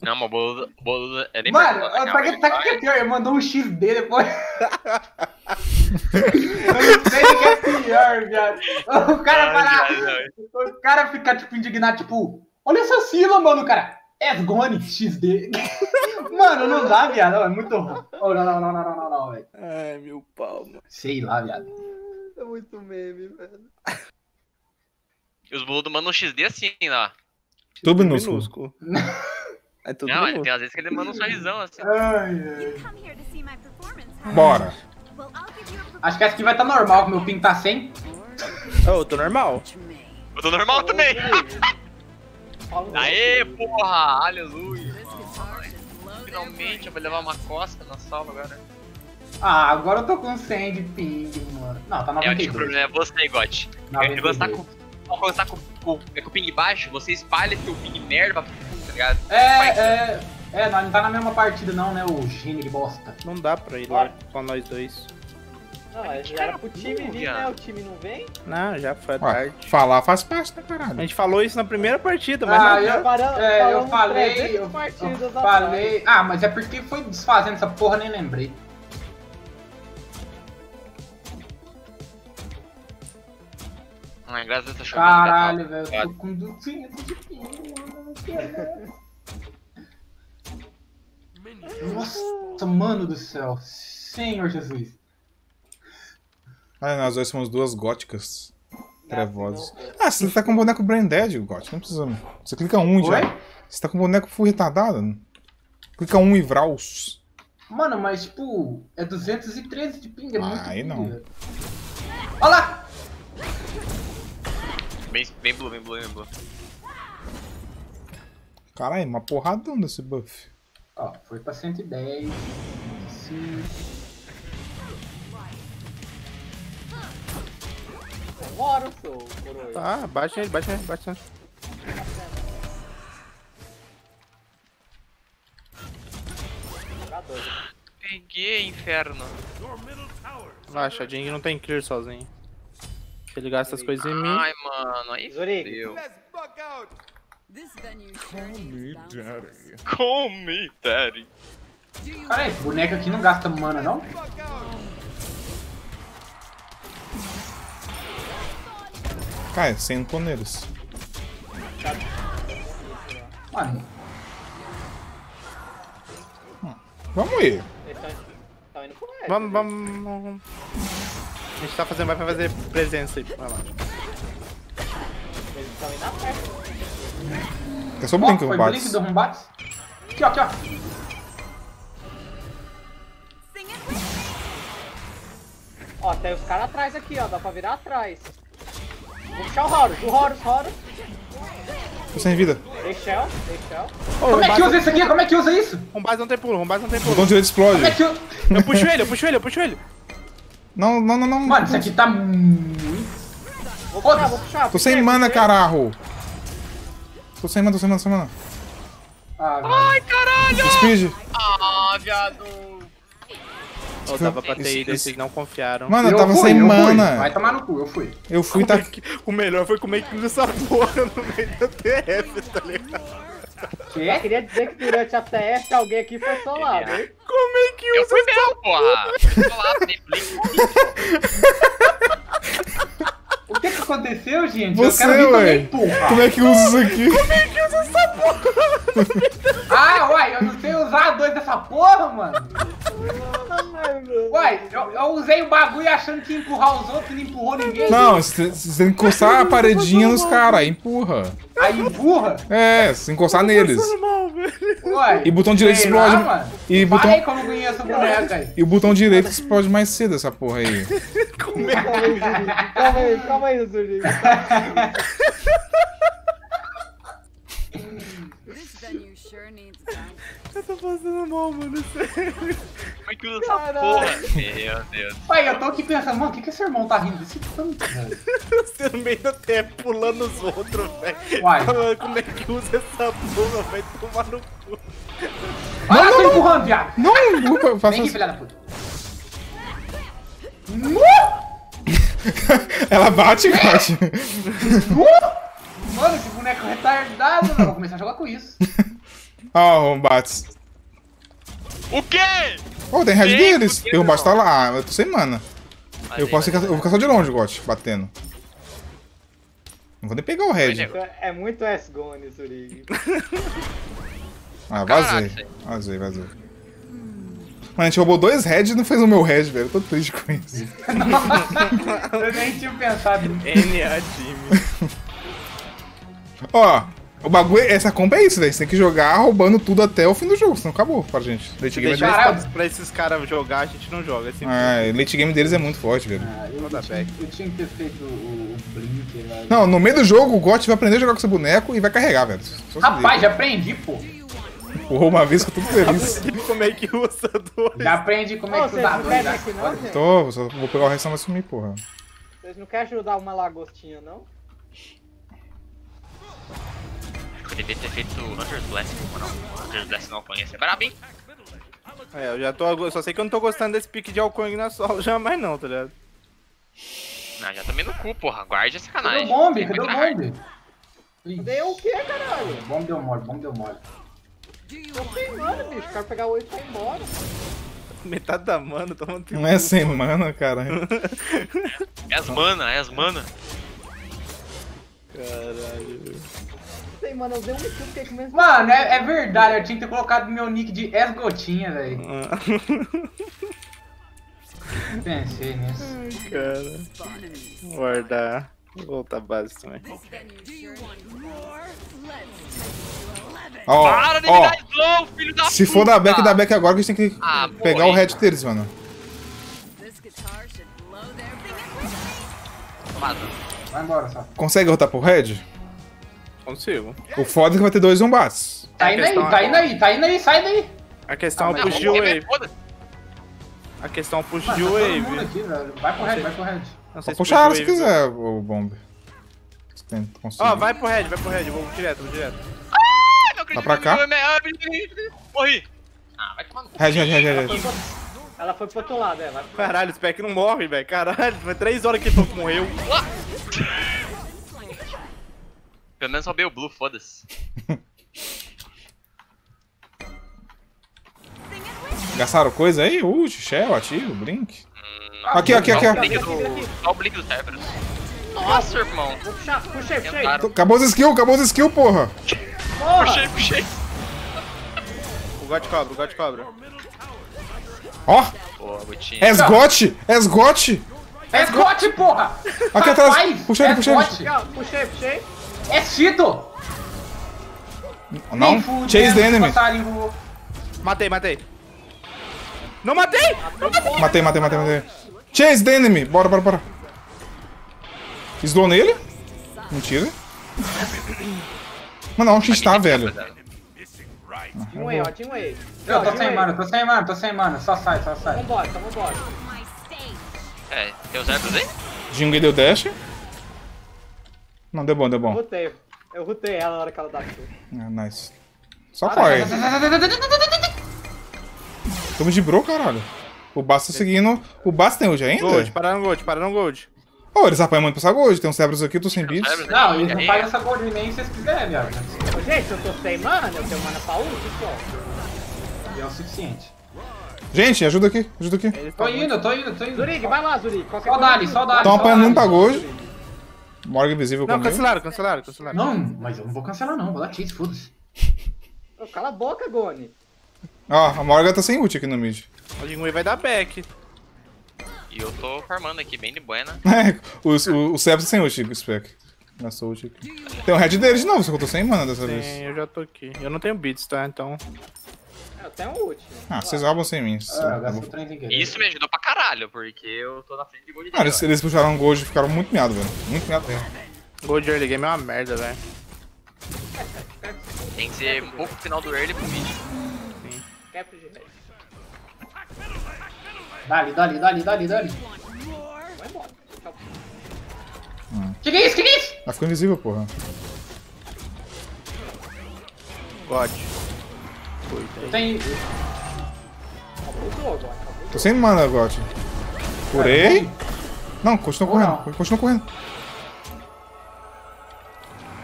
Não, mas o boludo, boludo é nem Mano, sabe ele que sabe o vai- que é pior? Ele mandou um XD depois. Eu não sei o que é pior, viado. O cara ai. O cara fica, tipo, indignado, tipo, olha essa Sila, mano, cara. É Gone XD. Mano, não dá, viado. É muito ruim. Oh, não, não, não, não, não, não, não, velho. Ai, meu pau, mano. Sei lá, viado. É muito meme, velho. E os boludos mandam um XD assim, ó. Tudo minúsculo. É tudo Não, minúsculo. tem às vezes que ele manda um sorrisão assim. Ai, ai. Bora. Acho que essa aqui vai estar normal, que meu ping tá 100. Ô, eu tô normal. Eu tô normal também. Fala um Aê, porra! Aleluia! Finalmente eu vou levar uma costa na sala agora. Ah, agora eu tô com 100 de ping, mano. Não, tá É, o tipo 92. problema é você, Gotti. É, Quando você tá com, quando tá com, com, é com o ping baixo, você espalha seu ping merda tá ligado? É, é. É, nós não tá na mesma partida, não, né, o gênio de bosta. Não dá pra ir lá com nós dois. Não, mas já era pro time vir, né? O time não vem. Não, já foi Ué, tarde. falar faz parte da A caralho. gente falou isso na primeira partida, mas Ah, não. eu, Paramos- é, eu falei, 300 eu, falei. Ah, mas é porque foi desfazendo essa porra, nem lembrei. Ai, graças a Deus tá chovendo. Caralho, velho, eu tô com 200 de ping, mano. Nossa, mano do céu. Senhor Jesus. Ah, nós dois somos duas góticas. Trevosas. Ah, você tá com o boneco Brain Dead, Gótico. Não precisa. Você clica um Oi? já. Você tá com o boneco full retardado? Clica um e Vraus. Mano, mas tipo, é 213 de ping, é Ah, muito aí ping, não. Olha lá! Bem, bem blue, bem blue, bem blue. Caralho, uma porradão desse buff. Ó, foi pra 110. Sim. Bora, seu coroa. Tá, bate ele, bate ele, bate ele. Jogador. Peguei, inferno. Relaxa, a Jing não tem clear sozinho. Se ele gasta as coisas em mim. Ai, mano, aí Zuri. Venue sure needs bouncers. Come, daddy. Cara, esse boneco aqui não gasta mana, não? Cara, sem toneiros. Mano, Vamos ir. Eles tão, tão indo pro resto. Vamos, vamos, vamos. A gente tá fazendo, vai fazer presença aí. Vai lá. Eles estão indo na festa. É só o Blink foi Rumbates. Blink do. Aqui, ó, aqui, ó. Ó, tem os caras atrás aqui, ó. Dá pra virar atrás. Vou puxar o Horus. O Horus, Horus. Tô sem vida. Deixel, Deixel. Ô, Como é que usa isso aqui? Como é que usa isso? Rombaz não tem pulo, Rombaz não tem O pulo. botão direito explode. Como é que usa... Eu puxo ele, eu puxo ele, eu puxo ele. Não, não, não, não. Mano, isso aqui tá muito... Vou puxar, vou puxar. Tô sem mana, caralho. Tô sem mana, tô sem mana, tô sem mana. Ah. Ai, caralho! Speed. Ah, viado. Ô, dava pra ter Esse- ido, esse- vocês não confiaram. Mano, eu Eu tava fui, sem eu fui. mana. Vai tomar no cu, eu fui. Eu fui, tá. é que- O melhor foi comer aquilo dessa porra no meio da TF, tá ligado? Que? queria dizer que durante a TF alguém aqui foi solado, hein? Como é que Eu usa fui mesmo, porra. Blink. O que que aconteceu, gente? Você, eu quero também, porra. Como é que usa isso aqui? Ah, uai, eu não sei usar dois dessa porra, mano. Uai, eu, eu usei o bagulho achando que ia empurrar os outros e não empurrou ninguém. Não, você tem que encostar a paredinha nos caras, aí empurra. Aí empurra. É, se encostar neles. E botão direito explode. lá, mano. E botão, aí como eu conheço a boneca aí. e o botão direito explode mais cedo essa porra aí. Calma aí, Zurinho. Calma aí, calma aí, Zurinho. This venue sure needs bouncers. Eu tô passando mal, mano, sério. Como é que usa essa porra? Meu Deus. Uai, eu tô aqui pensando, mano, o que que esse irmão tá rindo desse tanto, velho? Você no meio da TF pulando os outros, velho. Uai. Como é que usa essa porra? Vai tomar no cu. Olha lá, tô empurrando, viado. Não, eu faço Vem aqui, assim. filha da puta. Ela bate, bate. Mano, que boneco retardado, mano. Vou começar a jogar com isso. Ó, o Bats. O quê? Ô, tem red deles. E o Bats tá lá. Ah, eu tô sem mana. Mas Eu aí, posso ficar, eu vou ficar só de longe, Got, batendo. Não vou nem pegar o red. Entendeu? É é muito S-Gone, Zurig. Ah, vazei. isso. Vazei, vazei. Mano, a gente roubou dois red e não fez o meu red, velho. Eu tô triste com isso. Eu nem tinha pensado. NA time. Ó, o bagulho, essa compra é isso, velho. Você tem que jogar roubando tudo até o fim do jogo, senão acabou pra gente. Late game, é Deixa deles, Caralho. pra, pra esses caras jogar, a gente não joga. É ah, late game deles é muito forte, velho. Ah, eu, eu, tinha, back. eu tinha que ter feito o, o Blink, velho. Não, no meio do jogo, o Got vai aprender a jogar com seu boneco e vai carregar, velho. Rapaz, já aprendi, pô. Empurrou uma vez, ficou tudo feliz. Como é que usa dois? Já aprendi como é que usa dois. aqui não, gente? Tô, só vou pegar o resto e vai sumir, porra. Vocês não querem ajudar uma lagostinha, não? Eu devia ter feito Hunter's Blessing, ou não. Hunter's Blessing não conhece. É brabo, hein? É, eu já tô. eu Só sei que eu não tô gostando desse pique de Alcong na solo já mais não, tá ligado? Não, já tomei no cu, porra. Guarde é Cadê sacanagem. o bombe? Cadê o bombe? Deu o quê, caralho? Bombe deu mole, bombe deu mole. Tô queimando, bicho. Quero pegar o 8 e ir embora. Metade da mana, tomando Não é sem mana, cara. É as mana, é as mana. Caralho. Sei, mano, eu dei um kill, fiquei com menos. Mano, é, é verdade, eu tinha que ter colocado meu nick de S Gotinha, velho. Ah, Pensei nisso. cara. Guardar. Vou voltar base também. Ó, Para de me ó. dar filho da Se puta! for da back, da back agora que a gente tem que Ah, pegar pô, o red deles, mano. Tomado. Vai embora, só. Consegue rotar pro red? Consigo. O foda é que vai ter dois zombates. Tá indo aí, tá é- indo aí, tá indo aí, sai daí. A questão é Não, push ver, wave. A questão é push Mano, de tá wave. aqui. Vai pro red, vai pro red. Não sei se puxar se de wave- quiser, o bomb. Se tem- conseguir. Ó, vai pro red, vai pro red, eu vou direto, vou direto. Acredito pra cá? Morri. Ah, vai tomar no cu. Red, red, red, red. Ela foi pro outro lado, é. Vai pro Caralho, esse pack não morre, velho. Caralho, foi três horas que ele falou que morreu. Pelo menos roubei o blue, foda-se. Gastaram coisa aí? Uh, Shell, ativo, Blink. Aqui, aqui, aqui. Só o do, só o blink do Cerberus. Nossa, irmão. Puxei, puxei. Entraram. Acabou os skills, acabou os skills, porra. Porra! Puxei, puxei. O God cobra, o God cobra. Ó, Boa, Gutinho. Esgote, Esgote. É Scott, porra! Aqui atrás. Puxa ele, é puxa ele. Puxei, puxei. É Cito! Não, chase the enemy. voou. Matei, matei. Não matei! Matei, matei, matei, matei. Chase the enemy. Bora, bora, bora. Slow nele? Mentira. Mano, onde está, velho? Team Way, ó, Team Way. Eu Ó, tô sem mana, tô sem mana, tô sem mana. Só sai, só sai. Vambora, então vambora. É, tem o Cerberus aí? Jingle deu dash. Não, deu bom, deu Eu bom. rutei. Eu rutei ela na hora que ela dá kill. Ah, nice. Só corre. Tamo de bro, caralho. O Bass tá seguindo. O Bass tem hoje ainda? Gold, pararam no gold, pararam no gold. Ô, eles apanham muito pra essa gold. Tem uns Cerberus aqui, eu tô sem. Cerberus Não, eles não essa gold nem se vocês quiserem, viado. Ô, gente, eu tô sem mana, eu tenho mana pra ult, só. E é o suficiente. Gente, ajuda aqui, ajuda aqui. Tô indo, tô indo, tô indo. Zurig, vai lá, Zurig. Só dali, só dali. Estão apanhando muito pra gold. Morgan invisível Não, comigo. cancelaram, cancelaram, cancelaram. Não, mas eu não vou cancelar não, vou dar chase, foda-se. Cala a boca, Goni. Ó, a Morgan tá sem ult aqui no mid. O Jingwei vai dar back. E eu tô farmando aqui, bem de buena. É, os, o, o Cerberus sem ult, o Spec. Nossa ult aqui. Tem um red dele de novo, só que eu tô sem mana dessa vez. Sim, eu já tô aqui. Eu não tenho beats, tá? Então. Eu tenho ult. Ah, vocês roubam sem mim. Ah, Eu gastou vou- 30 em querer. Isso me ajudou pra caralho, porque eu tô na frente de gol de eles, eles puxaram gold e ficaram muito miados, velho. Muito miados mesmo. Gold early game é uma merda, velho. Tem que ser um pouco pro final do early pro mid. Cap de rei. Dali, dali, dali, dali, dali. Vai embora. Tchau. Que que é isso, que que é isso? Ah, ficou invisível, porra. God. Agora. abusou. Tô sem mana, Got. Curei. Não, continua Ou correndo. Continua correndo.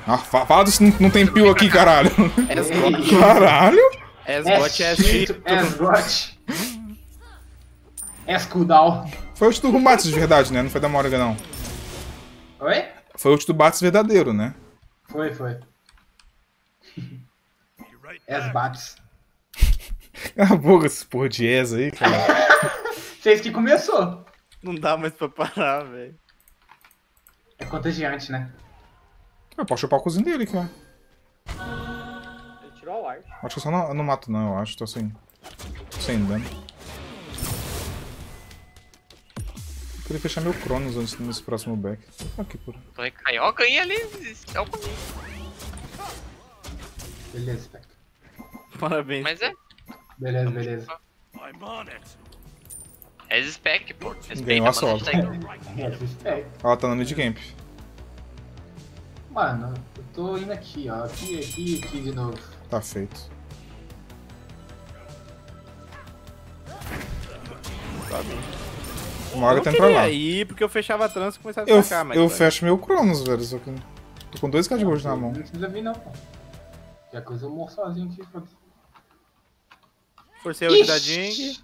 Ah, fa- fala se não, não tem pio aqui, caralho. S-Bot. Caralho? S-Bot é cheat, é. É cooldown. Foi o ult do Rumbatsu de verdade, né? Não foi da Morgan, não. Oi? Foi o ult do Bats verdadeiro, né? Foi, foi. Es bats. Cala a boca, esse porra de ESA aí, cara. Fez que começou. Não dá mais pra parar, velho. É contagiante, né? Eu posso chupar o cozinho dele, cara. Ele tirou o arte. Acho que eu só não, não mato, não, eu acho. Tô sem. Tô sem dano. Queria fechar meu Cronos antes nesse próximo back. Aqui, por. Tô recaindo. Ó, ganhei ali. É o. Beleza, Spectre. Parabéns. Mas é. Beleza, beleza. É spec, pô. Respeita, Ganhou a mano, solo. tá- É. Ela tá no mid camp. Mano, eu tô indo aqui, ó. Aqui, aqui, aqui de novo. Tá feito. Uma hora eu tá indo pra lá. queria ir porque eu fechava a trans e começava a Eu, atacar, mas... eu fecho meu Cronos, velho. Só que. Tô com 2k de gold na mão. Não precisa vir, não, pô. Já coisa eu morro sozinho aqui, foda-se. Forcei a ult da. Jing.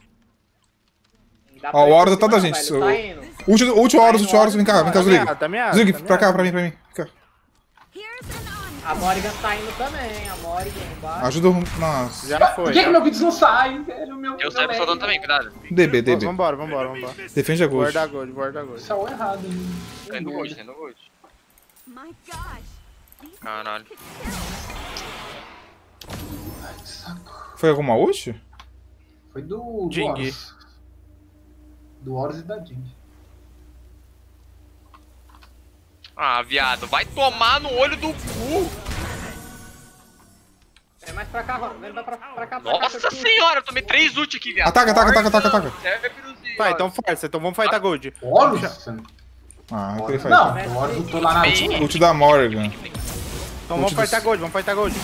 Ó, o Horus tá da gente, velho, Tá ult Horus, ult Horus, vem cá, vem cá, Tá meado, tá tá pra cá, pra mim, pra mim. Cá. A Morrigan tá indo também. A Morrigan embaixo. Ajuda o. Nossa. Já Por foi. que, já. que meu vídeo não sai, velho? Meu, Eu saio lag. também, cuidado. DB, DB. Vambora, vambora, vambora. Defende a gold. Guarda gold, guarda gold. Saiu errado? Tá indo gold, tá indo gold. Caralho. Ai, que saco. Foi alguma ult? Foi do. Jing. Do Horus e da Jing. Ah, viado, vai tomar no olho do cu. Vem mais pra cá. Vem pra, pra, pra cá, pra cá. Nossa pra cá. senhora, eu tomei três ult aqui, viado. Ataca, ataca, ataca, ataca, ataca. Vai, então força, então vamos fightar gold. Horus? Ah, eu queria Não, fight. o Horus eu tô lá na. Bem- Ult da Morgan. Então vamos Ult fightar gold, vamos fightar gold.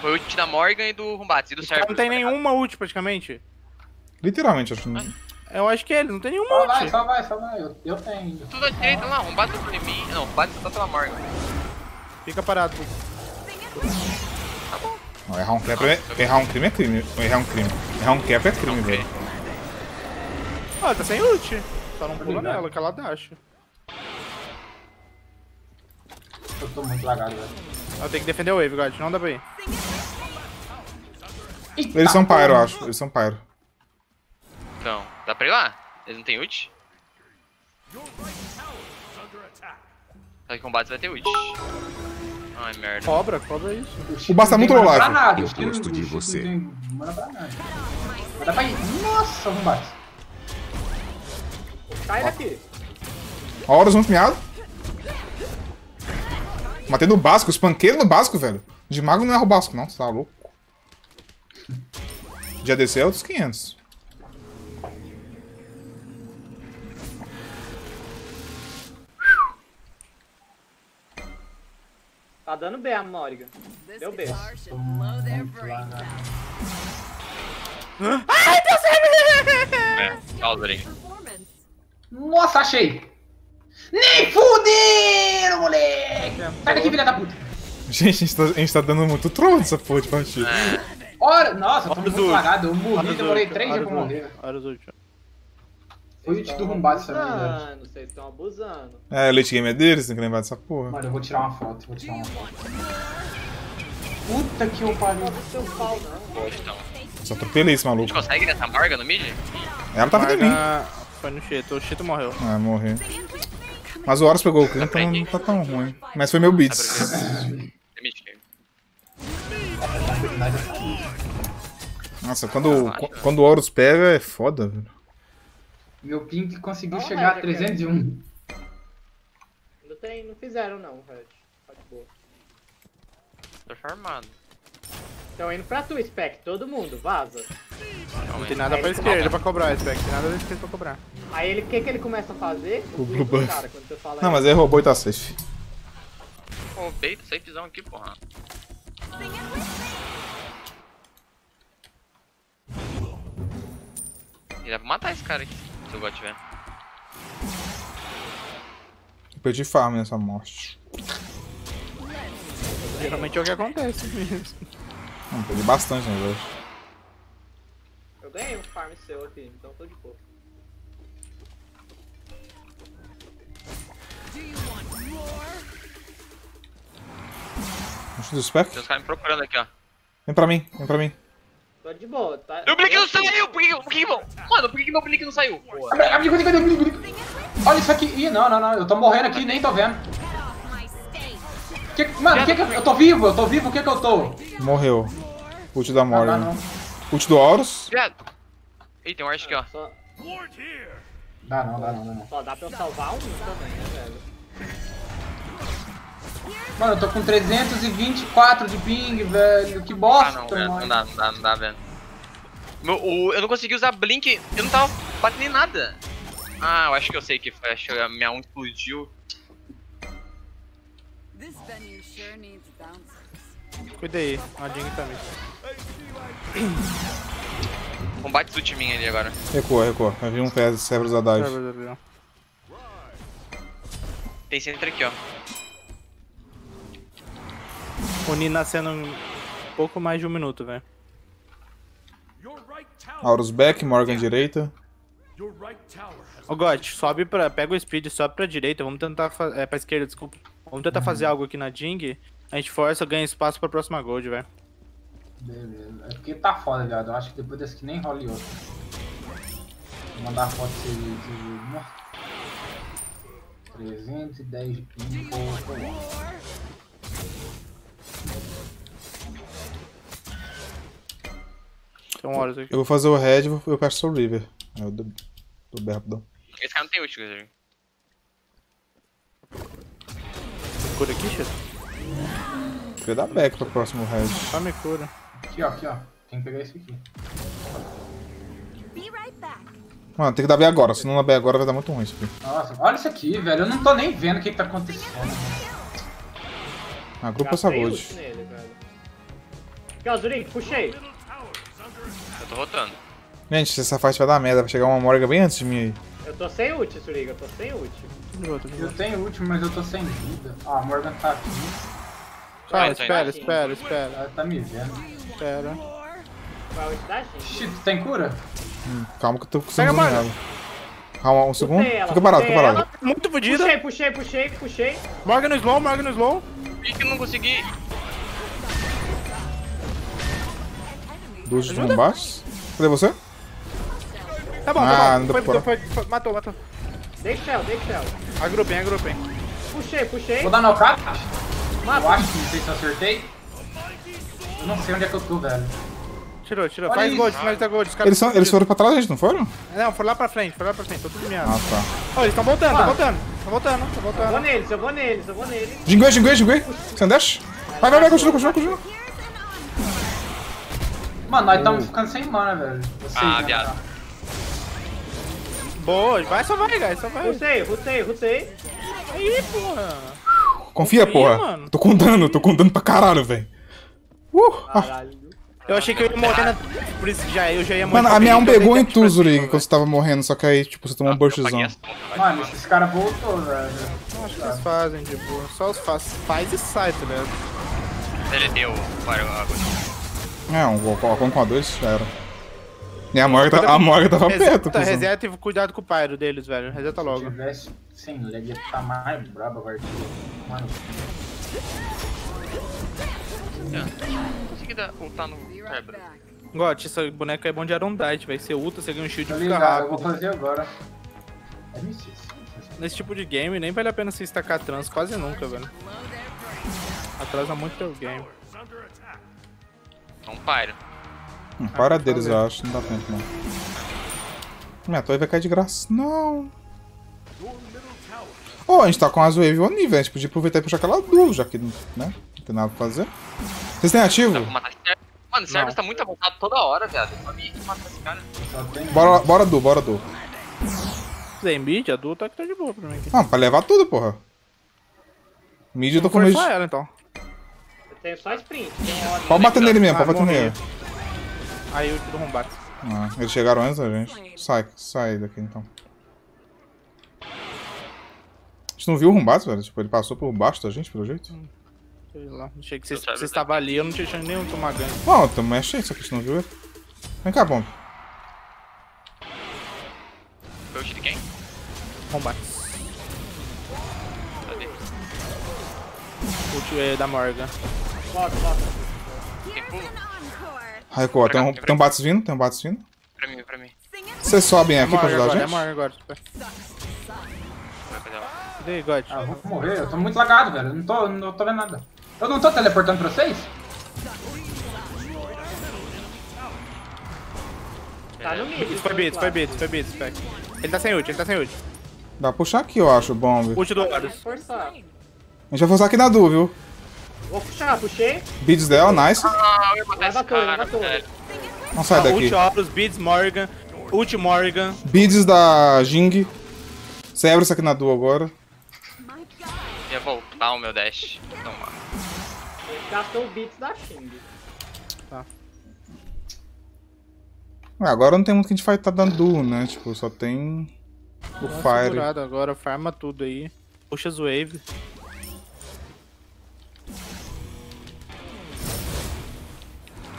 Foi o ult da Morgan e do Rumbatz e do Cerberus. não tem nenhuma ult praticamente. Literalmente, acho. que- Eu acho que ele não tem nenhuma Só vai, ult. só vai, só vai. Eu, eu tenho. Tudo à direita lá, Rumbatz tá em mim. Não, Rumbatz tá pela Morgan. Fica parado. Não, errar um cap é, errar um crime é crime. Errar um crime. Errar um cap é crime, velho. Ah, tá sem ult. Só não pula nela, que ela dacha. Eu tô muito lagado, velho. Ela tem que defender o wave, God, não dá pra ir. Eita, Eles são pyro, eu acho. Eles são pyro. Então, dá pra ir lá? Eles não têm ult? Só que Rumbatz vai ter ult. Ai, merda. Cobra, cobra isso. O Basta tá muito tem nada, Eu gosto de você. Não tem mana pra nada. Pra ir. Nossa, Rumbat. Sai daqui. A Horus muito miado. Matei no básico, espanqueiro no básico, velho. De mago não erra o básico, não, você tá louco. De ADC é outros 500. Tá dando B a Morrigan. Deu B. their brains lagado. out. É, Calvary. Performance. Nossa, achei! Nem fuderam, moleque! Sai daqui, filha da puta! Gente, a gente tá, a gente tá dando muito troll dessa porra de partida. Ora, nossa, eu tô muito os lagado. Eu morri, demorei ult, três olha dias pra morrer. Olha os ult. Foi o do Rumbat também, abusando, vocês estão abusando. É, o late game é deles, tem que lembrar dessa porra. Mano, eu vou tirar uma foto, vou tirar uma foto. Puta que eu pariu. Não seu pau, não. Então, Só atropelei esse a maluco. gente consegue nessa Morgan no mid? Ela tava em mim. Foi no Cheeto, o Cheeto morreu. Ah, morri. Mas o Horus pegou o clima, então não tá tão ruim. Mas foi meu beats. É. Nossa, quando, quando o Horus pega é foda, velho. Meu ping conseguiu Não, chegar a velho, 301. Não, tem, não fizeram, não, Red. Tá de boa. Tô farmado. Estão indo pra tu, Spec. Todo mundo, vaza. Não tem nada pra esquerda pra cobrar, Spec. Tem nada pra esquerda pra cobrar. Aí ele, o que, que ele começa a fazer? O Blue Buff. Cara, quando você fala Não, isso. mas aí roubou e tá safe. Pô, beito, safezão aqui, porra. E dá pra matar esse cara aqui, se o God tiver. Eu perdi farm nessa morte. Geralmente é o que acontece mesmo. Não, perdi bastante, né, velho? Eu ganhei um farm seu aqui, então tô de boa. Do you want more? Acho do spec. Tem uns caras me procurando aqui, ó. Vem pra mim, vem pra mim. Tô de boa, tá? Meu Blink não saiu! Por que, por que, mano, por que, meu Blink não saiu? Amigo, amigo, amigo, amigo. Olha isso aqui. Ih, não, não, não. Eu tô morrendo aqui, nem tô vendo. Que, mano, que que eu, eu tô vivo, eu tô vivo, o que que eu tô? Morreu. Ult da Morgan. não, não. Ult do Horus. Viado. Ih, tem um Arch aqui, ó. Só, Dá não, dá não, dá não. só dá pra eu salvar um também, né, velho? Mano, eu tô com 324 de ping, velho. Que bosta, Ah, não, velho. Não dá, não dá, não dá, velho. Meu, o, eu não consegui usar Blink, eu não tava batendo em nada. Ah, eu acho que eu sei o que foi. Acho que a minha 1 explodiu. This venue sure needs bouncers. Cuida aí, a Jing também. Combate em mim ali agora. Recua, recua. Vai vir um pé de Cerberus dive. Tem centro aqui, ó. O Nina nascendo um pouco mais de um minuto, velho. Horus back, Morgan direita. Ô God, sobe pra. Pega o speed, sobe pra direita. Vamos tentar. fa- É, pra esquerda, desculpa. Vamos tentar fazer algo aqui na Jing. A gente força, ganha espaço pra próxima Gold, velho. Beleza. É porque tá foda, viado. Eu acho que depois desse que nem rola outro. Vou mandar foto de. de... Nossa. 310 de ping por horas aqui. Eu vou fazer o red e eu peço o River. É o do, do B rapidão. Esse cara não tem ult, inclusive. Cura aqui, Xer? Queria dar back pro próximo red. Só me cura. Aqui, ó, aqui, ó. Tem que pegar esse aqui. Be right back. Mano, tem que dar B agora, se não dar B agora vai dar muito ruim isso aqui. Nossa, olha isso aqui, velho. Eu não tô nem vendo o que, que tá acontecendo. Ah, grupo essa gold. ult Zuric, puxei. Eu tô rotando. Gente, se essa fight vai dar merda, vai chegar uma Morgan bem antes de mim aí. Eu tô sem ult, Zuric, eu tô sem ult. Eu tenho último, mas eu tô sem vida. Ó, a Morgan tá aqui. Calma, Vai, vai. espera, espera, espera, Ela tá me vendo. espera. Vai ult da gente. Tu tem cura? Calma que eu tô com Pega a sangue Morgan. nela. Calma, um segundo. ela, Fica parado, fica parado. Muito fodida. Puxei, puxei, puxei, puxei. Morgan no slow, Morgan no slow. Por que eu não consegui? Dois de combate. Cadê você? Tá bom, Ah, tá não bom. deu Foi, pra foi, foi, matou, matou. Dei shell, dei shell. Agrupem, agrupem. Puxei, puxei. Vou dar knockout? Eu Mata. acho que não sei se eu acertei. Eu não sei onde é que eu tô, velho. Tirou, tirou. Olha Faz isso. gold, finaliza gold. Os caras Eles, são, tão eles foram pra trás não foram? Não, foi lá pra frente, foi lá pra frente. Tô tudo miado. Ah, tá. Ó, eles estão voltando, estão Ah. voltando. Estão voltando, estão Eu vou voltando. neles, eu vou neles, eu vou neles. Jinguei, jinguei, jinguei. Você dash? Vai, vai, vai, continua, continua, continua. Mano, nós estamos ficando sem mana, velho. Vocês, Ah, né, viado. Boa, vai, só vai, guys, só vai. Rutei, rutei, rutei. Aí, porra. Confia, Confia, porra. mano. Tô com dano, tô com dano pra caralho, velho. Uh, ah. Caralho. Eu achei que eu ia morrer na... Por isso que já, eu já ia morrer. Mano, a minha 1 um pegou em tu, Zurig, quando você tava morrendo, só que aí, tipo, você tomou um burstzão. Mano, esses caras voltou, velho. Acho que eles fazem, tipo, só os faz, faz e sai, tá ligado? Ele deu para agora. É, um Falcon com a 2, já era. E a Morgan, tá- a Morgan tava perto, Reseta, cuzão. reseta e cuidado com o pyro deles, velho. Reseta Se logo. tivesse sem lag, ia ficar mais braba a partida. Mano, Não consegui dar, voltar no essa boneca é bom de Arondite, vai ser ultra, você ganha um shield tá e fica ligado, eu vou rápido. fazer agora. É M6. Nesse tipo de game, nem vale a pena se estacar trans quase nunca, velho. Atrasa muito teu game. Pyro. Hum, para deles, eu acho, não dá tempo, não. Minha torre vai cair de graça. Não. Ô, a gente tá com as wave one nível, a gente podia aproveitar e puxar aquela duo, já que, né, não tem nada pra fazer. Vocês têm ativo? Cerberus. Mano, o Cerberus tá muito avultado toda hora, viado. Eu sabia que matar esse cara. Tem. Bora, bora duo, bora duo. Zen mid, adulto, que tá de boa pra mim aqui. Ah, pra levar tudo, porra. Mid eu tô Não com medo. de- ela, então. Eu tenho só sprint. Tem hora. Pode bater nele mesmo, Ah, pode bater nele. Aí eu tiro o Rombat. Ah, eles chegaram antes da gente. Sai, sai daqui então. A gente não viu o Rumbato, velho? Tipo, ele passou por baixo da gente, pelo jeito. Sei lá, achei que Eu eu sabe. estavam ali, eu não tinha chance nenhum de tomar ganho. Ó, também achei isso aqui, você não viu ele? Vem cá, bomba. Foi o ult de quem? Combates. Cadê? Ult é da Morgan. Quem pula? Recuou, tem um, tem um bates vindo, tem um bates vindo. Pra mim, pra mim. Vocês sobem É aqui pra ajudar a agora, é gente? Morgan agora. Ela. Cadê, God? Ah, eu vou morrer, eu tô muito lagado, velho. Eu não tô, não tô vendo nada. Eu não tô teleportando pra vocês? Tá no mid. Foi beat, foi beat, foi beat, spec. Ele tá sem ult, ele tá sem ult. Dá pra puxar aqui, eu acho, bomba. Ult do Horus. A gente vai forçar aqui na Du, viu? Vou puxar, puxei. Beats dela, nice. Ah, eu ia matar esse cara, velho. Não sai daqui. Ult Horus, Beats Morgan. Ult Morgan. Beats da Jing. Você abre isso aqui na Du agora. Ia voltar o meu dash. Toma. Gastou o beats da Xing. Ah, Agora não tem muito que a gente vai estar dando Du, né? Tipo, só tem o Dá Fire. Agora farma tudo aí. Puxa as wave.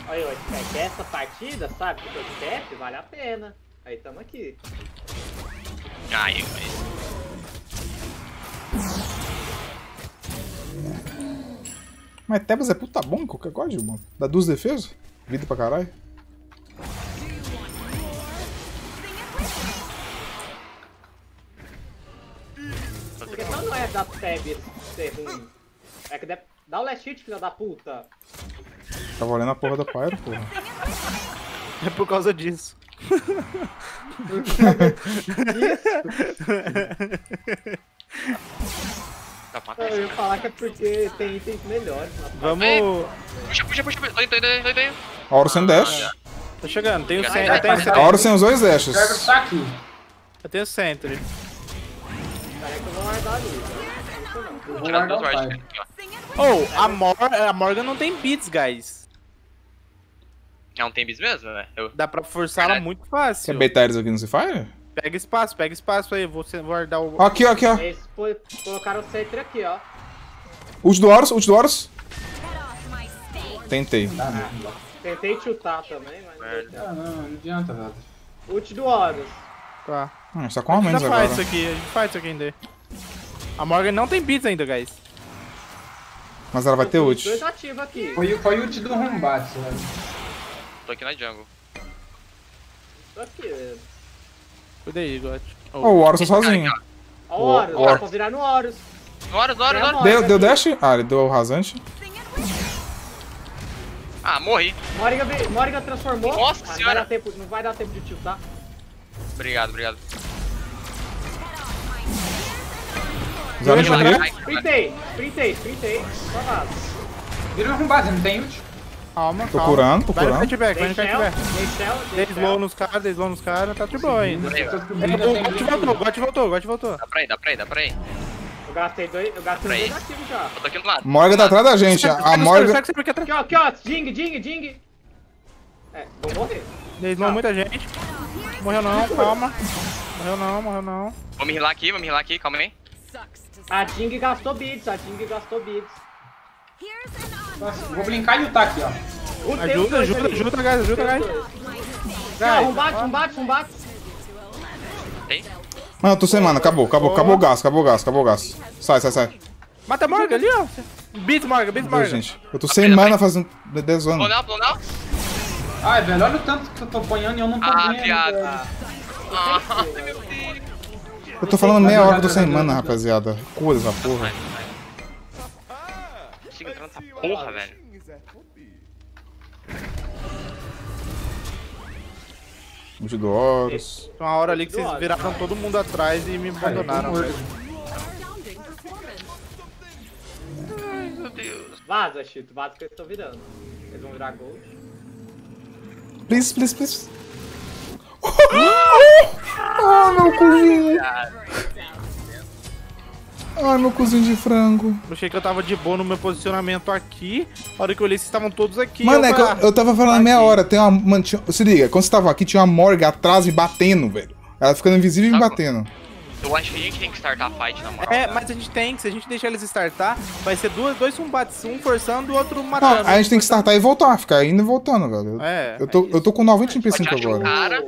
Aí, ó, Spec, essa partida, sabe? Que o step vale a pena. Aí tamo aqui. Ai, ai. Mas Tebas é puta bom em qualquer coisa, mano. Dá duas defesas? Vida pra caralho. Questão não é da Tab ser ruim. É que deve... dá o last hit, filha da puta. Tava olhando a porra da Pyro, porra. É por causa disso. Dá pra matar Eu ia falar que é porque tem itens melhores. na Vamos. Puxa, puxa, puxa. Tô indo, tô indo, tô indo, tô indo. A Aura sem dash. Tá chegando, Sentry. tenho o A Sentry. sem os dois dashes. Tá aqui. Eu tenho o Sentry. Peraí que eu vou guardar ali. Eu vou guardar o ó. Oh, a, Mor a Morgan não tem beats, guys. Um tem bis mesmo, né? Eu... Dá pra forçar ela Verdade. muito Quer fácil. beitar eles aqui no Fire? Pega espaço, pega espaço aí. Vou guardar o. Aqui, ó, aqui, ó. Eles colocaram o Sentry aqui, ó. Ult do Horus, ult do Horus. Tentei. Nada. Tentei tiltar também, mas não. Ah, não, não adianta, velho. Ult do Horus. Tá. Hum, só com A a gente menos agora. faz isso aqui, a gente faz isso aqui ainda. A Morgan não tem beats ainda, guys. Mas ela vai ter Os ult. dois ativos aqui. Foi, foi o ult do Rumbat, velho. Tô aqui na jungle. Tô aqui. Cuida aí, God. Ó, o Horus tá sozinho. Ó, o Horus. Horus. Dá pra virar no Horus. A bora. Morgan Deu, deu dash? Ah, ele deu o rasante. Ah, morri. Morgan, veio- Morgan transformou. Nossa Ah, não senhora. Vai dar tempo, não vai dar tempo de tiltar. Obrigado, obrigado. Morrer. Ai, Sprintei, sprintei, sprintei. Só vaza. Vira um Rumbat, não tem ult. Calma, Tô calma. curando, tô Vai no curando. vai no shell, cutback. dei shell, Dei slow nos caras, dei slow nos caras, tá de boa ainda. É, o tenho voltou, o God voltou, o God voltou. Dá pra ir, dá pra ir, dá pra ir. Eu gastei dois, eu gastei dois ativos já. Eu tô aqui do lado. Morgan tá atrás da gente. A Morgan. Aqui, ó, aqui, ó. Ding, ding, ding. É, vou morrer. Dei slow muita gente. Morreu não, calma. Morreu não, morreu não. Vou me rilar aqui, vou me rilar aqui, calma aí. A Ding gastou beats, a Ding gastou beats. Nossa, vou brincar e ultar aqui, ó. Ajuda, ajuda, ajuda, guys, ajuda, guys. Guys, um bate, um bate, um bate. Tem? Mano, eu tô sem mana. Acabou, acabou, acabou o gás, acabou o gás, acabou o gás. Sai, sai, sai. Mata a Morgan ali, ó. Beats Morgan, Deus, Morgan. gente. Eu tô sem mana fazendo 10 Blow anos. blow now. Ai, velho, olha o tanto que eu tô apanhando e eu não tô Ah, viado. velho. Ah, meu Deus. Eu tô falando meia hora que eu tô sem mana, rapaziada. Coisa essa porra. Consigo entrar nessa porra, velho. Ult do Horus. Tem uma hora ali que vocês viraram todo mundo atrás e me eu tô abandonaram, morto. velho. Meu Deus. Vaza, Chito, vaza que eles estão virando. Eles vão virar gold. Please, please, please. Ah, meu cozinho. Ai, meu cozinho de frango. Eu achei que eu tava de boa no meu posicionamento aqui. A hora que eu olhei, vocês estavam todos aqui. Mano, é que eu, falei, eu tava falando aqui. meia hora. Tem uma. Mano, tinha- se liga, quando você tava aqui, tinha uma Morga atrás me batendo, velho. Ela ficando invisível e me Tá bom. batendo. Eu acho que a gente tem que startar a fight, na moral. É, mas a gente tem, que se a gente deixar eles startar, vai ser duas, dois combates, um forçando o outro Não, matando. a gente tem que startar e voltar, ficar indo e voltando, velho. É. Eu tô, eu tô com 90 MP5 Pode achar um agora. cara.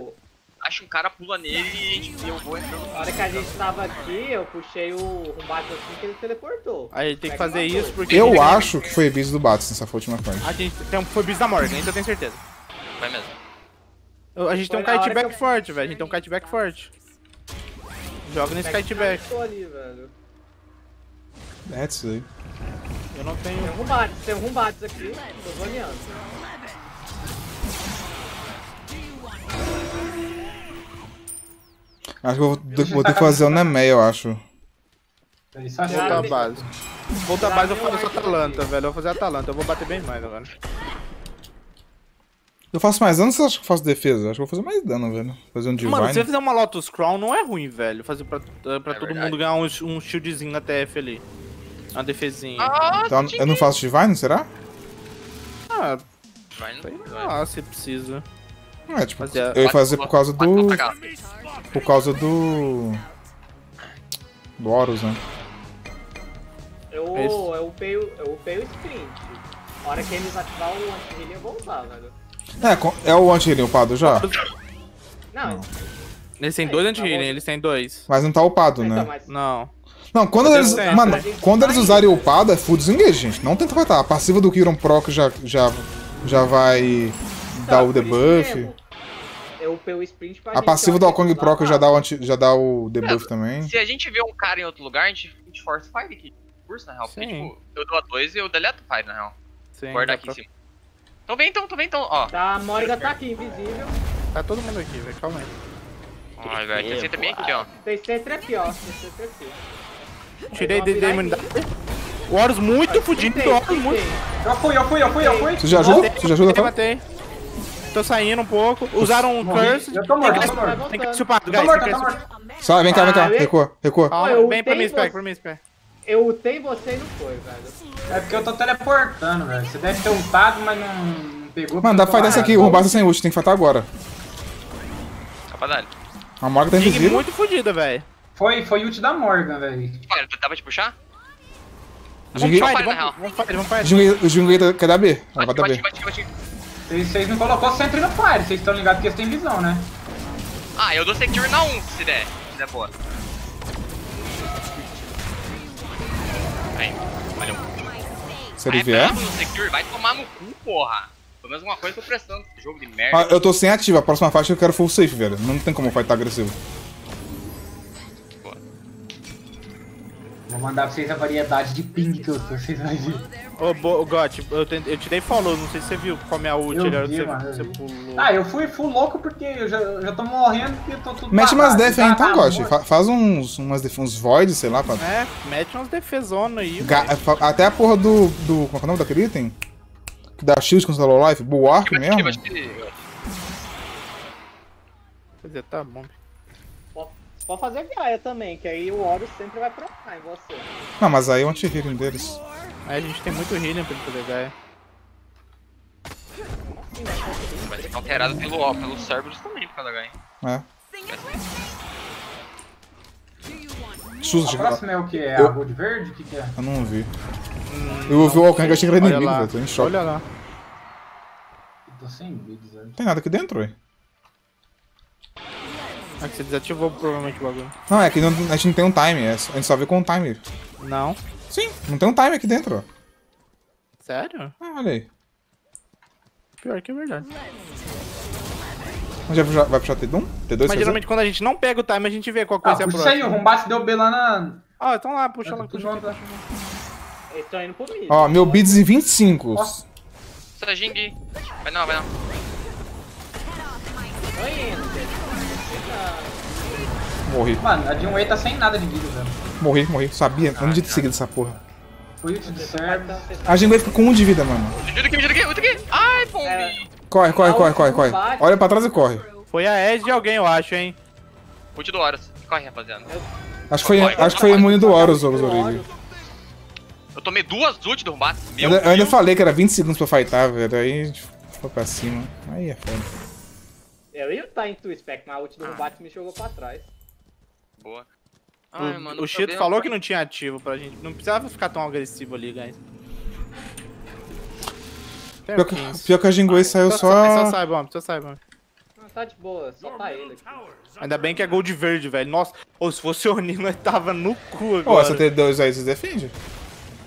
Acha um cara, pula nele e eu vou entrando. Na hora que a gente tava aqui, eu puxei o Rumbato assim que ele teleportou. Aí tem que fazer isso porque. Eu acho que foi bis do Batos nessa última parte. A gente tem um, foi bis da Morgan, ainda tenho certeza. Vai mesmo. A gente tem um Foi kiteback eu- forte, velho. A gente tem um kiteback forte. Joga nesse kiteback. esse ali, velho. É isso aí. Eu não tenho. Tem um Rumbates, tem um Rumbates aqui. Tô zoneando. Acho que eu vou, vou ter que fazer o Nemé, eu acho. Isso acho Voltar à base. Voltar à base eu faço Atalanta, velho. Eu vou fazer Atalanta. Eu vou bater bem mais agora. Eu faço mais dano ou você acha que eu faço defesa? Acho que eu vou fazer mais dano, velho. Fazer um Divine. Mano, se você fizer uma Lotus Crown, não é ruim, velho. Fazer pra, pra todo verdade. mundo ganhar um, um shieldzinho na TF ali. Uma defesinha. Ah, Então, eu não faço Divine, será? Ah, vai, sei vai. lá se precisa. É, tipo, Fazer a- eu ia fazer por causa do... Por causa do... Do Horus, né? Eu, É eu, upei, o- eu upei o sprint. A hora que eles ativar o anti-healing, eu vou usar, velho. É, é o anti-healing upado já? Não, Eles têm É, dois tá anti-healing, eles têm dois. Mas não tá upado, então, né? mas... Não. Não, quando Eu eles. sempre. Mano, quando eles usarem o upado, é full disengage, gente. Não tenta fightar. A passiva do Kiron Proc já, já, já vai Então, o debuff. Eu upei o sprint pra A gente, passiva do Alkong usar Proc já dá o, anti, já dá o debuff também. Se a gente vê um cara em outro lugar, a gente, a gente força fire aqui. Curso, na real. Porque, tipo, eu dou a 2 e eu deleto fire, na real. Sim, Guarda dá aqui pra- em cima. Então vem então, então vem então, ó. Tá, a Morgan tá aqui, invisível. Tá todo mundo aqui, velho. Calma aí. Ai, velho, tem sempre bem aqui, ó. Tem centro aqui, ó. Tem centro aqui. Tirei virar imunidade. O Horus muito fudido, o Horus muito. Eu fui, eu fui, eu fui, eu fui. Você já ajuda? Você já ajuda? Matei, Tá? matei. Tô saindo um pouco. Usaram um curse. Eu tô morto, Tem eu que- tô morto. Tem que chupar, guys. tô morto, tô morto. Sai, vem cá, vem cá. Recua, recua. Vem pra tenho mim, Spec, você. pra mim, Spec. Eu utei você e não foi, velho. É porque eu tô teleportando, velho. Você deve ter ultado, mas não, pegou. Mano, dá pra tô essa aqui. O Rumbasta sem ult, tem que fightar agora. Rapaziada. A Morgan tá invisível. muito fudida, velho. Foi, foi ult da Morgan, velho. Fire, dá pra te puxar? Vamos fight, Fire, na vamos real. vamos fight, vamos fight. O Jingle quer dar B. Ela vai Bate, dar bate, B. bate, bate. Vocês, vocês não colocou sempre no fire, vocês estão ligados que eles têm visão, né? Ah, eu dou secure na 1, se der. Se der boa. Aí, valeu. Se ele vier. bravo secure, vai tomar no cu, porra. Pelo menos uma coisa que eu tô prestando jogo de merda. Ah, eu tô sem ativa. A próxima faixa eu quero full safe, velho. Não tem como fightar agressivo. Vou mandar pra vocês a variedade de ping que eu tô, vocês vão ver. Ô, Bo- Got, eu, tentei- eu te dei follow, não sei se você viu qual é a minha ult Eu ali, a hora vi, você, mano, você pulou. Ah, eu fui full louco porque eu já, eu já tô morrendo e eu tô tudo Mete umas def aí então, tá. Fa- Faz uns, umas def uns voids, sei lá. Pra... É, mete umas defesonas aí, Ga- fa- Até a porra do. do como é que é o nome daquele item? Que dá shield com o Slow Life? Bulwark mesmo? Quer dizer, tá bom. Pode- fazer Gaia também, que aí o Horus sempre vai procar em você. Não, mas aí é o anti-healing deles. Aí a gente tem muito healing pra ele poder ganhar. Vai ser alterado pelo, ó, pelo Cerberus também, por causa da ganha. É. Susto, A chega próxima é o que? É Eu- a Gold Verde? O que, que é? Eu não vi. Eu ouvi o Alkang, achei que era inimigo, velho. Tô em choque. olha lá. Eu tô sem vídeos, velho. Não tem nada aqui dentro, ué. É que você desativou provavelmente o bagulho. Não, é que não- a gente não tem um time. é a gente só vê com um time. Não? Sim, não tem um time aqui dentro, ó. Sério? Ah, olha aí. Pior que é verdade. Mas já vai puxar- vai puxar T1? T2? Mas geralmente quando a gente não pega o time, a gente vê qual Ah, coisa é a puxa isso aí, próxima. o Rumbaço deu B lá na... Ah, então lá, puxa lá. Tudo Puxa lá. né? Eles estão indo pro mid. Ó, meu bids em 25. Nossa. Sajing. Vai não, vai não. Tô indo. Morri. Mano, a de 1 tá sem nada de vida, velho. Morri, morri. Sabia. Eu não devia ter seguido essa porra. Foi ult de Cerberus. A Jingle fica com um de vida, mano. Ajuda aqui, ajuda aqui, ajuda aqui. Ai. É. Corre, corre, Ah, corre, corre, corre. Olha pra trás e corre. Foi a Edge de alguém, eu acho, hein? Ult do Horus. Corre, rapaziada. Acho que foi, acho que foi imune do Horus, Horus Oribe. Eu tomei duas ult do Rumbat. Eu, eu ainda falei que era 20 segundos pra fightar, velho. Aí a gente foi pra cima. Aí é foda. Eu ia estar em tu, Spec, mas a ult do Rumbat me jogou pra trás. Boa. Ai, o mano, o o Cheeto problema falou que não tinha ativo pra gente. Não precisava ficar tão agressivo ali, guys. Pior que, 15. pior que a Jinguei saiu Só, só, sai, bom, só sai, bom. Não, tá de boa, só tá ele aqui. Ainda bem que é gold verde, velho. Nossa, ou se fosse o Oni, nós tava no cu Ô, agora. essa T2 aí, vocês defendem?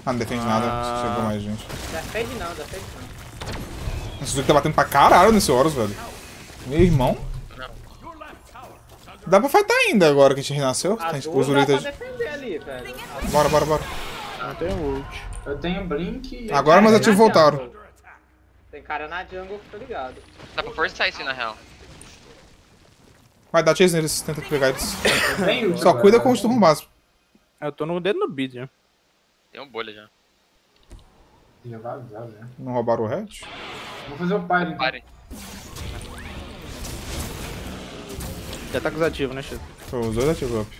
Ah, não defende nada. Ah. Chegou mais gente. Defende não, defende não. Esse jogo tá batendo pra caralho nesse Horus, velho. Meu irmão. Dá pra fightar ainda agora que a gente renasceu. A gente pôs o dá pra Urita. defender ali, velho. Bora, bora, bora. Não tem ult. Eu tenho Blink e... Agora meus ativos voltaram. Tem cara na jungle que tá ligado. Dá pra forçar isso aí, na real. Vai, dá chase neles, tenta pegar eles. Eu tenho ult Só cuida com o né? turno básico. Eu tô no dedo no bid, já. Tem um bolha já. Já avisar, velho. Não roubaram o red? Vou fazer o Pyre, então. Já tá com os ativos, né? Foi os dois ativos up.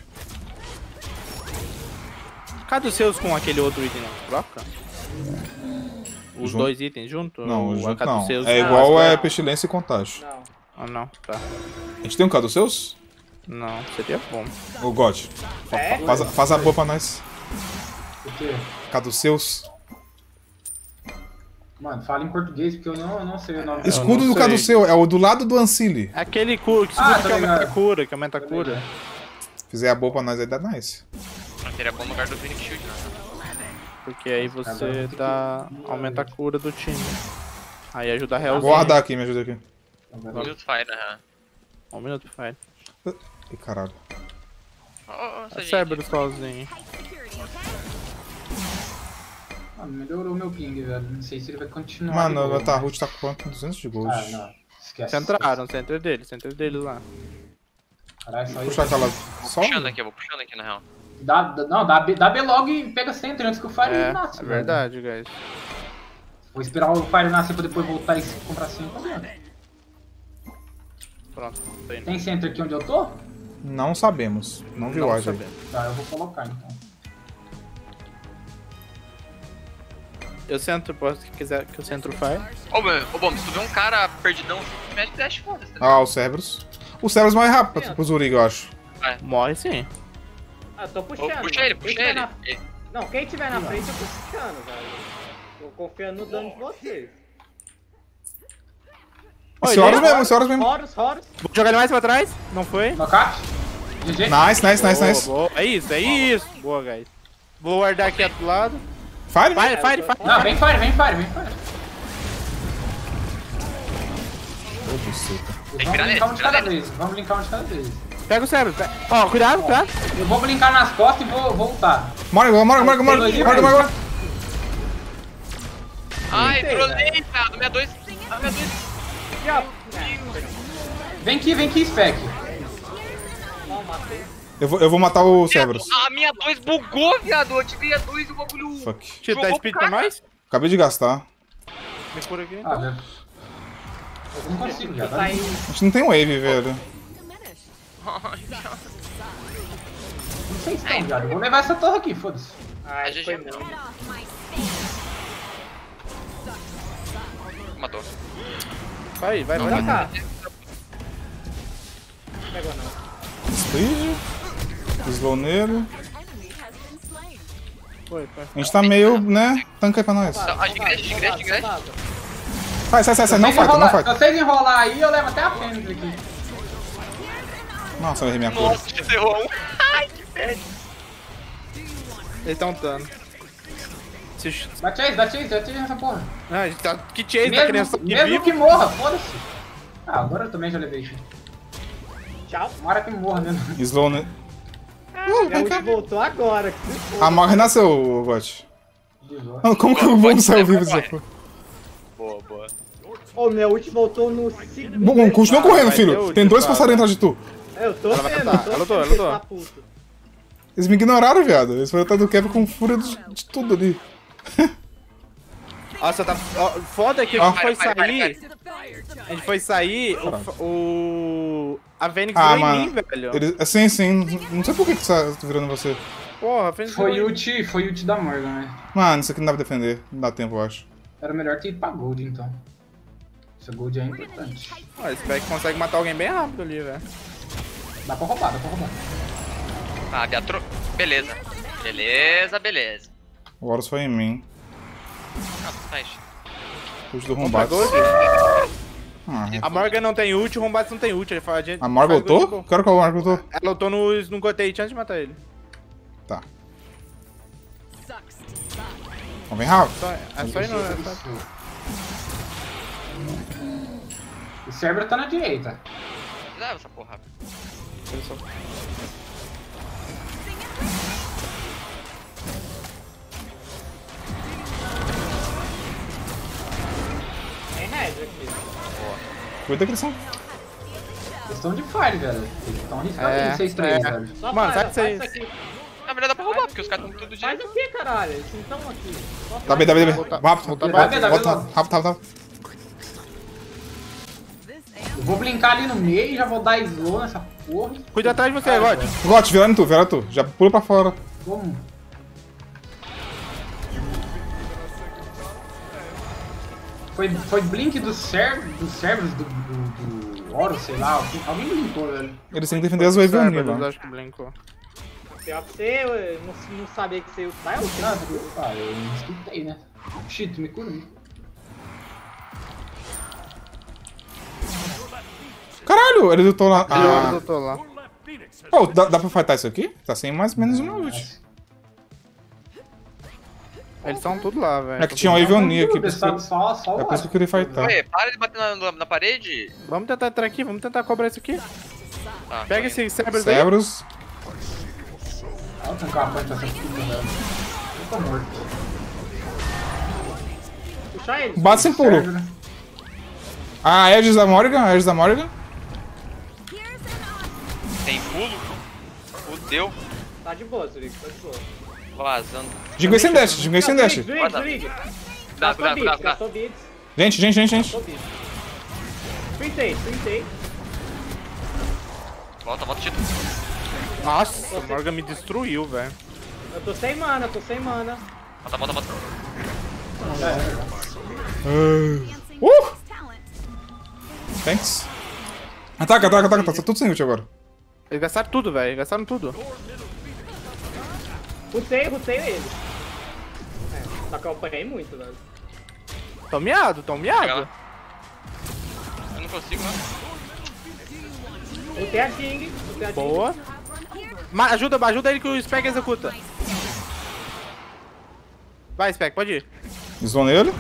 Cadê os seus com aquele outro item, não? Troca? Os Junto? dois itens junto? Não, Ou junto cada não. seus? É Ah, igual é tá. pestilência e contágio. Não. Ah, não, tá. A gente tem um dos seus? Não, seria bom. Ô, God, É? faz, a- faz a boa pra nós. O quê? seus? Mano, fala em português porque eu não, eu não sei o nome. Escudo do. Caduceu, é o do lado do Ancile. Aquele cu que, Ah, que tá aumenta a cura, que aumenta a cura. Fizer a boa pra nós aí, dá nice. Não seria bom no lugar do Phoenix Shield, né? Porque aí você dá. aumenta a cura do time. Aí ajuda a Vou realzinha. guardar aqui, me ajuda aqui. Minuto fire, né? Um minuto, vai. Ih, caralho. Essa É cérebro sozinho. Mano, melhorou meu ping, velho. Não sei se ele vai continuar. Mano, o Taroot mas- tá com quanto? 200 de gold. Ah, não. Esquece. Centraram, centro deles, centro deles lá. Caralho, só puxar aquela. Só Puxando um. aqui, eu vou puxando aqui, na real. Dá, dá- não, dá, B- dá B logo e pega Center antes que o Fire É, nasce. é velho. verdade, guys. Vou esperar o Fire nascer pra depois voltar e comprar 5. Pronto, tô indo. Tem Center aqui onde eu tô? Não sabemos. Não vi o Não ward aí. sabemos. Tá, eu vou colocar então. Eu centro, posso que quiser que eu centro fire. Ô, meu, ô, bom, se tu vê um cara perdidão, mete dash, foda-se. tá Ah, o Cerberus. O Cerberus mais rápido pro- pro Zuriga, eu acho. Morre sim. Ah, eu tô Ô, puxando. Puxa ele. Quem puxa tiver ele. na- Ele- Não, quem tiver na frente eu tô puxando, velho. Tô confiando no dano de vocês. Esse Horus mesmo, esse Horus mesmo. Horus, Horus. Vou jogar ele mais pra trás? Não foi? Knockout? GG? Nice, nice, nice, Boa, nice. boa. É isso, é isso. Boa, guys. Vou guardar aqui do lado. Fire? Fire, fire, fire. Não, vem Fire, vem Fire, vem Fire. Ô, buceta. que Vamos linkar um de cada vez. Vamos linkar um de cada vez. Pega o cérebro. Pega. Ó, cuidado, tá? Eu vou brincar nas costas e vou voltar. Morre, morre, morre, morre, morre, morre, morre, morre. Ai, trolei, cara. 62. Ah, 62. Aqui, ó. Vem aqui, vem aqui, Spec. Não, matei. Eu vou, eu vou matar o Cerberus. A minha 2 bugou, viado. Eu ativei a 2 e o bagulho. Fuck. Tio, dá speed pra nós? Acabei de gastar. Me cura aqui. Ah, velho. Eu não consigo, já. Tu tá aí. A gente não tem wave, velho. Não sei se estão, viado. Eu vou levar essa torre aqui, foda-se. Ai, GG foi não. Matou. Vai, vai, Vem vai. cá. Não pegou não. Speed. Slow nele. A gente tá meio, né? Tanca aí pra nós. Tá. Sai, sai, sai, sai. Não Se vocês fight, não fight. Se vocês enrolar aí, eu levo até a Fênix aqui. Nossa, eu errei minha cor. Nossa, errou um. Ai, que bad. Eles tão dando. Se... Dá chase, dá chase, dá chase nessa porra. Ah, a gente tá... Que chase da criança Mesmo, aqui mesmo vivo? que morra, foda-se. Ah, agora eu também já levei. Tchau. Tomara que morra mesmo. Slow nele. Minha ult voltou agora. que. A Mag renasceu, Got. Desvou. Ah, Como que o Bobo saiu vivo dessa porra? Boa, boa. Ô, minha ult voltou no segundo. Bom, continua correndo, filho. Tem dois passarinhos atrás de tu. Eu tô Ela vendo, tentar, tô ela lutou, vendo ela lutou. essa puta. Eles me ignoraram, viado. Eles foram atrás do Kevin com fúria de, de tudo ali. Nossa, tá... Foda que a Ó. gente foi Vai, vai, vai, sair... A gente foi sair, o... o... A Fênix Ah, virou em mim, mano. velho. Eles, sim, sim. Não sei por que que tá virando em você. Porra, a Fênix Foi virou em ult, foi ult da Morgan, né? Mano, isso aqui não dá pra defender. Não dá tempo, eu acho. Era melhor ter ido pra Gold, então. Essa Gold é importante. Ó, esse velho consegue matar alguém bem rápido ali, velho. Dá pra roubar, dá pra roubar. Ah, Beatro. Beleza. Beleza, beleza. O Horus foi em mim. Ah, faz. Ult do Rombax. Ah, A Morgan não tem ult, o Rombax não tem ult. Ele fala, a, gente a Morgan boa. Quero que a Morgan ultou. Ela lutou no, no Gotate antes de matar ele. Tá. Vem rápido. Só, é só ir no... é só- O Cerber tá na direita. Leva essa porra ele só- Red aqui. Cuida que eles são. Eles estão de fire, velho. Eles estão arriscando É, vocês é. três, velho. Só Mano, faz que aqui. Na verdade dá pra roubar, porque os caras estão tudo de. Faz o que, caralho? Eles não estão aqui. Só Tá bem, tá bem, tá bem. Volta- Rápido, volta rápido, rápido, rápido, rápido, rápido. Eu vou brincar ali no meio, já vou dar slow nessa porra. Cuida atrás de você, God. Got, virando tu, vira tu. Já pula pra fora. Vamos. Foi, foi blink do ser, dos servers do, do, do Oro, sei lá. alguém- blinkou, velho. Eles têm que defender as ali, eu mano. acho que blinkou. Pior que você não, não sabia que você ia usar, eu Não, eu, ah, eu escutei, né? Shit, me cura. Caralho, ele lutou lá. Ah. Ah, Eu tô lá. oh, dá, dá pra fightar isso aqui? Tá sem mais menos uma ult. Eles estão tudo lá, velho. É que tinha uma Evonia aqui, eu- só, só, é por isso que eu queria fightar. Ué, para de bater na, na, na parede. Vamos tentar entrar aqui, vamos tentar cobrar isso aqui. Ah, Pega esse Cerberus aí. Cerberus. Olha o tancar a ponta dessa puta, velho. Eu tô morto. Puxa eles. Bate sem pulo. Né? Ah, Edges da Morgan, Edges da Morgan. Tem pulo? Fudeu. Tá de boa, Zurigo, tá de boa. Vazando. Sem dash, jingle sem dash. Guarda. Zurigo. Cuidado, bits, Gente, gente, gente, gente. Sprintei, sprintei. Volta, volta, Tito. Nossa, o Morgan me destruiu, velho. Eu tô sem mana, eu tô sem mana. Volta, volta, volta. dancing Uh! Thanks. Ataca, ataca, ataca. Tá tudo sem ult agora. Eles gastaram tudo, velho. Gastaram tudo. Rutei, rutei ele. É, só que eu apanhei muito, velho. Tão miado, tão Chega miado. Eu não consigo, né? Rutei a Jing, rutei a. Boa. Ma ajuda, ajuda ele que o Spec executa. Vai, Spec, pode ir. Zoou nele.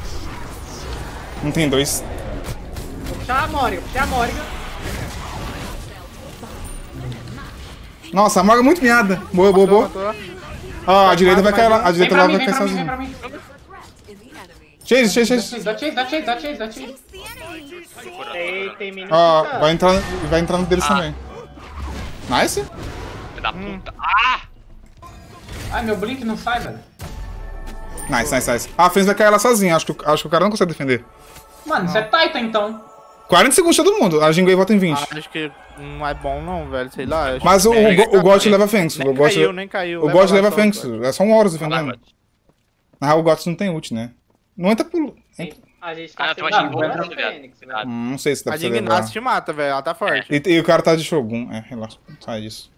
Não tem dois. Vou puxar a Morgan, puxei a Morgan. Nossa, a Morgan é muito miada. Boa, boa, boa. Ah, a direita vai cair lá. A direita lá vai cair sozinha. Chase, chase, chase. dá chase, dá chase, dá chase, dá chase. Mini Ó, vai entrar, vai entrar no deles também. Nice. Filho da puta. Ah! Ai, meu blink não sai, velho. Nice, nice, nice. Ah, a Fênix vai cair lá sozinha. Acho que, o- acho que o cara não consegue defender. Mano, isso é Titan, então. 40 segundos todo mundo. A Jingle volta em 20. Ah, acho que não é bom não, velho. Sei lá. Mas o, o, Go- o Gotti leva a Fênix. Nem O Gotti, caiu, nem caiu. o Gotti leva a Fênix. É só um Horus Vai defendendo. Na real, o Gotti não tem ult, né? Não entra por... entra- A gente Ah, tá achando boa bom, viado. Fênix, velho. Cuidado. Hum, não sei se dá A pra você Jing te mata, velho. Ela tá forte. E, e o cara tá de Shogun. É, relaxa. Sai disso.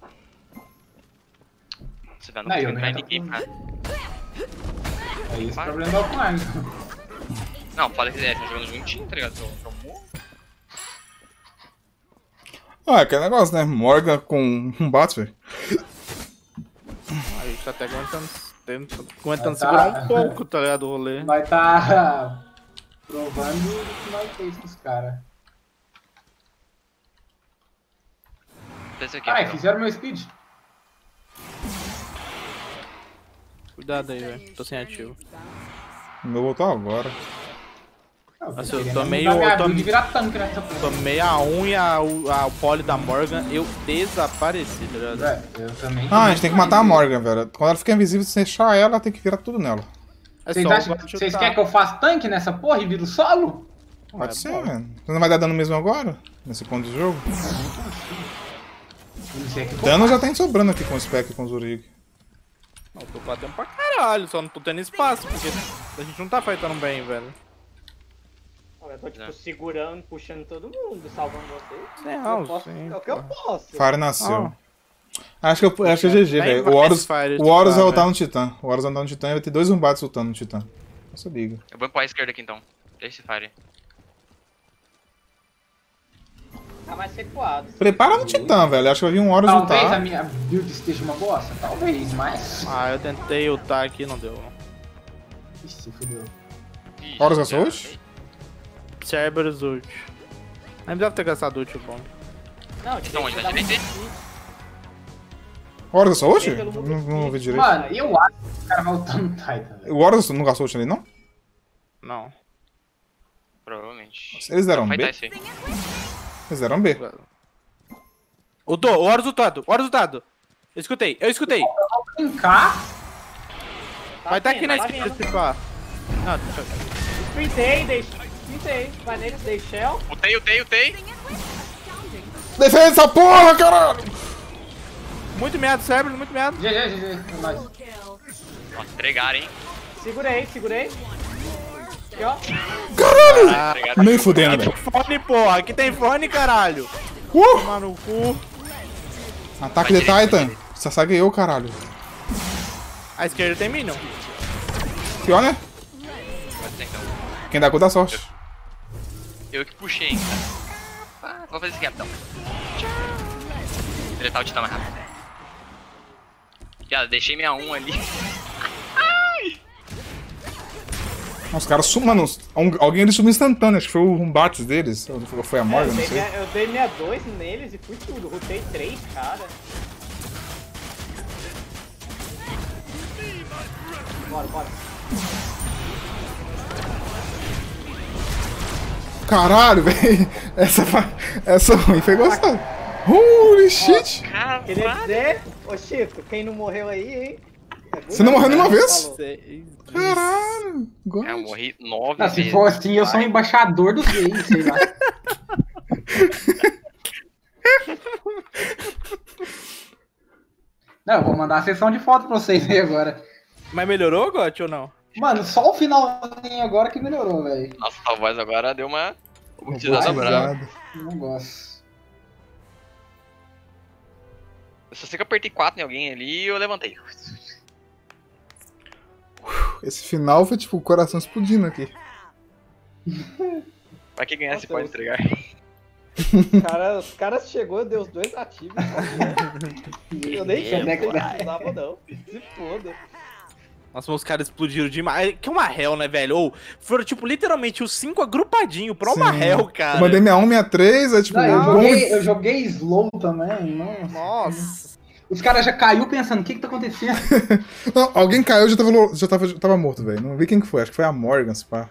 Você vê, não Não, não- ninguém pra... É esse o problema do offline. Não, fala que é, estão jogando juntinho, tá ligado? Ah, é aquele negócio, né? Morgan com um velho. A gente tá até aguentando, aguentando Tá. segurar um pouco, tá ligado? O rolê. Nós tá provando o que nós fez com os caras. Então. fizeram meu speed. Cuidado aí, velho. Tô sem ativo. Meu voltou agora. Eu Nossa, eu mudar meio- minha eu e virar tanque nessa porra. Tomei a 1 e a, o- a, o pole da Morgan, eu desapareci, tá ligado? Velho, eu também. Ah, a gente tem que matar a Morgan, velho. Quando ela fica invisível, se deixar ela, tem que virar tudo nela. É Vocês acham- o vocês querem que eu faça tanque nessa porra e viro solo? Pode É ser, velho. Você não vai dar dano mesmo agora? Nesse ponto do jogo? O Dano já tem sobrando aqui com o Spec e com o Zurig. Não, tô batendo pra caralho, só não tô tendo espaço, porque a gente não tá fightando bem, velho. Eu tô tipo É. segurando, puxando todo mundo, salvando vocês. Não, eu posso, sim, é o que eu posso. Fire nasceu. Ah. Acho que, eu, acho que é GG, velho. O Horus, o Horus lá, vai voltar velho. no Titã. O Horus vai voltar no Titã e vai ter dois zumbados lutando no Titã. Nossa, liga. Eu vou empurrar a esquerda aqui então. Deixa esse fire. Tá mais recuado. Prepara no Titã, velho. Acho que vai vir um Horus Talvez a lutar. minha build esteja uma bosta. Talvez, mas. Ah, eu tentei ultar aqui, não deu. Ixi, fudeu. Ih, Horus gastou ult? Cerberus ult. Nem deve ter gastado ult, bom. Não, onde? tinha que dar direita? Horus gastou ult? Não, não ouvi aqui. direito. Mano, eu acho que o cara vai lutar no Titan, velho. O Horus não gastou ult ali, não? Não. Provavelmente. Eles deram Vai B? Eles deram B. Ultou, o Horus ultado, o Horus ultado. Eu escutei, eu escutei. Brincar? Tá Vai tá vindo, aqui na tá esquerda, se pá. Não, deixa eu... Sprintei, dei. Sprintei. Vai nele, dei shell. Utei, utei, utei. Defende essa porra, caralho! Muito meado, Cerberus, muito meado. GG, GG. é. Nossa, entregaram, hein? Segurei, segurei. Aqui, ó. Ah, Entregaram. Nem fudendo, aqui velho. tem fone, porra. Aqui tem fone, caralho. Uh! Tomar no cu. Ataque de Titan. Sasage eu, caralho. A esquerda tem Minion. Pior, né? Pode ser, então. Quem dá cu dá sorte. Eu que puxei, hein, cara. Ah, vou fazer esse rapidão. Deletar o titã mais rápido. Já, deixei minha 1 ali. Os caras um- alguém ali sumiu instantâneo. Acho que foi o Bates deles. Ou foi a É, Morgan, eu, não dei sei. minha, eu dei minha 2 neles e fui tudo. Rutei 3, cara. Bora, bora. Caralho, velho. Essa, essa ruim foi gostosa. Holy shit. Queria dizer, ô Chico, quem não morreu aí, hein? É Você não morreu nenhuma vez? Falou. Caralho. God. É, eu morri 9 Ah, se vezes. for assim, eu sou um embaixador dos gays, sei lá. Não, eu vou mandar a sessão de foto pra vocês aí agora. Mas melhorou, Got, ou não? Mano, só o finalzinho agora que melhorou, velho. Nossa, tua voz agora deu uma robotizada brava. Não gosto. Eu só sei que eu apertei 4 em alguém ali e eu levantei. Esse final foi tipo o coração explodindo aqui. Pra que ganhar se Nossa, pode entregar? Os caras os caras chegou, deu os dois ativos. eu nem sei se pô. dava não. Se foda. Nossa, mas os caras explodiram demais. Que é uma Hell, né, velho? Ou foram, tipo, literalmente os cinco agrupadinhos pra uma Sim. Hell, cara. Eu mandei minha 1, minha 3, aí tipo. Não, eu, joguei, eu joguei slow também, nossa. Nossa. Os caras já caiu pensando, o que que tá acontecendo? Não, alguém caiu e já tava, já tava, já tava morto, velho. Não vi quem que foi. Acho que foi a Morgan, se pá.